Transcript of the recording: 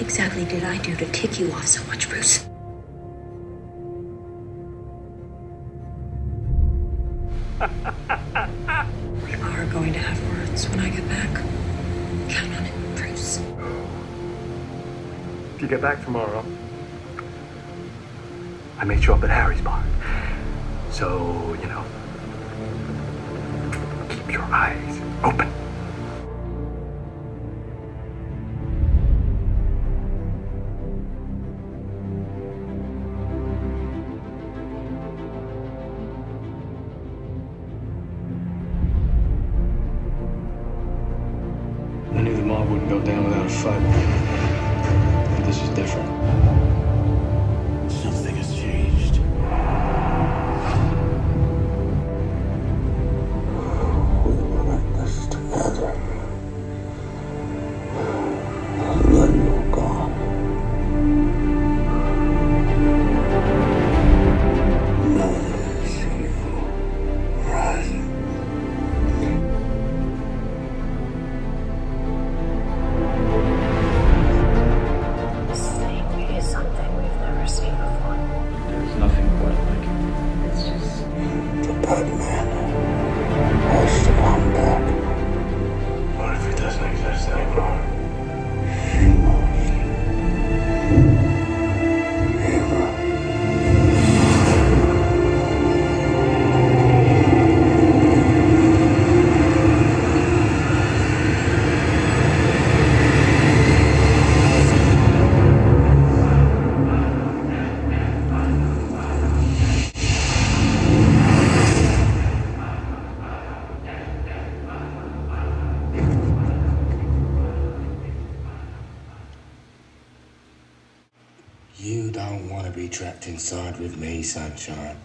exactly did I do to tick you off so much, Bruce? we are going to have words when I get back. Count on it, Bruce. If you get back tomorrow, I may show up at Harry's bar. So, you know, keep your eyes open. Mob wouldn't go down without a fight. But this is different. The Batman You don't want to be trapped inside with me, sunshine.